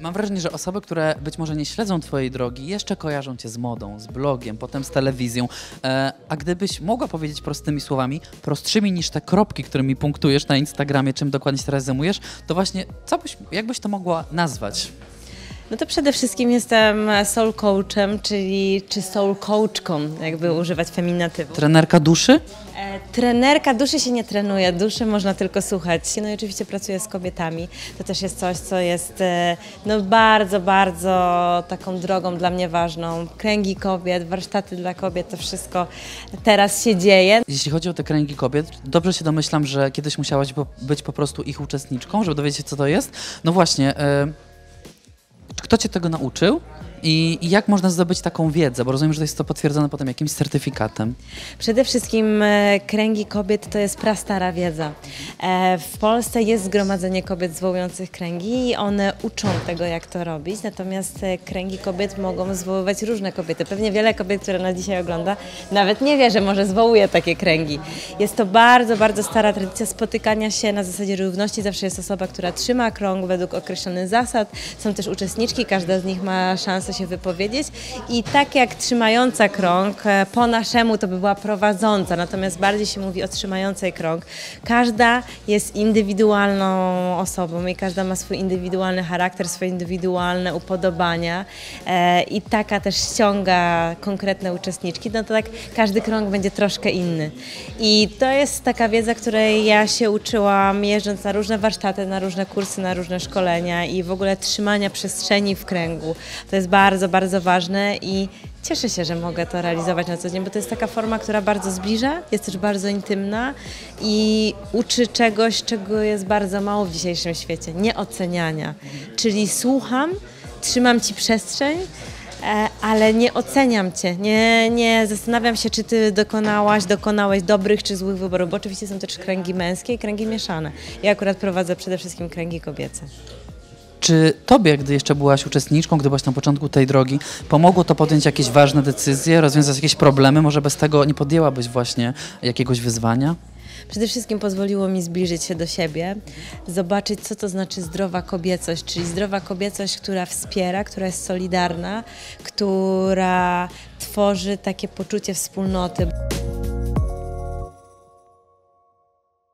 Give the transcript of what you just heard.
Mam wrażenie, że osoby, które być może nie śledzą Twojej drogi, jeszcze kojarzą Cię z modą, z blogiem, potem z telewizją. E, a gdybyś mogła powiedzieć prostymi słowami, prostszymi niż te kropki, którymi punktujesz na Instagramie, czym dokładnie się teraz zajmujesz, to właśnie co byś, jak byś to mogła nazwać? No to przede wszystkim jestem soul coachem, czyli czy soul coachką, jakby używać feminatywu. Trenerka duszy? E, trenerka duszy się nie trenuje, duszy można tylko słuchać. No i oczywiście pracuję z kobietami. To też jest coś, co jest e, no, bardzo, bardzo taką drogą dla mnie ważną. Kręgi kobiet, warsztaty dla kobiet, to wszystko teraz się dzieje. Jeśli chodzi o te kręgi kobiet, dobrze się domyślam, że kiedyś musiałaś być po prostu ich uczestniczką, żeby dowiedzieć się, co to jest. No właśnie, e, kto cię tego nauczył i, jak można zdobyć taką wiedzę? Bo rozumiem, że to jest to potwierdzone potem jakimś certyfikatem. Przede wszystkim e, kręgi kobiet to jest prastara wiedza. E, W Polsce jest zgromadzenie kobiet zwołujących kręgi i one uczą tego, jak to robić, natomiast e, kręgi kobiet mogą zwoływać różne kobiety. Pewnie wiele kobiet, które nas dzisiaj ogląda, nawet nie wie, że może zwołuje takie kręgi. Jest to bardzo, bardzo stara tradycja spotykania się na zasadzie równości. Zawsze jest osoba, która trzyma krąg według określonych zasad. Są też uczestniczki, każda z nich ma szansę się wypowiedzieć i tak jak trzymająca krąg, e, po naszemu to by była prowadząca, natomiast bardziej się mówi o trzymającej krąg. Każda jest indywidualną osobą i każda ma swój indywidualny charakter, swoje indywidualne upodobania e, i taka też ściąga konkretne uczestniczki, no to tak każdy krąg będzie troszkę inny. I to jest taka wiedza, której ja się uczyłam jeżdżąc na różne warsztaty, na różne kursy, na różne szkolenia i w ogóle trzymania przestrzeni w kręgu. To jest bardzo, bardzo ważne i cieszę się, że mogę to realizować na co dzień, bo to jest taka forma, która bardzo zbliża, jest też bardzo intymna i uczy czegoś, czego jest bardzo mało w dzisiejszym świecie, nieoceniania. Czyli słucham, trzymam ci przestrzeń, e, ale nie oceniam cię, nie, nie zastanawiam się, czy ty dokonałaś, dokonałeś dobrych czy złych wyborów, bo oczywiście są też kręgi męskie i kręgi mieszane. Ja akurat prowadzę przede wszystkim kręgi kobiece. Czy tobie, gdy jeszcze byłaś uczestniczką, gdy byłaś na początku tej drogi, pomogło to podjąć jakieś ważne decyzje, rozwiązać jakieś problemy? Może bez tego nie podjęłabyś właśnie jakiegoś wyzwania? Przede wszystkim pozwoliło mi zbliżyć się do siebie, zobaczyć, co to znaczy zdrowa kobiecość, czyli zdrowa kobiecość, która wspiera, która jest solidarna, która tworzy takie poczucie wspólnoty.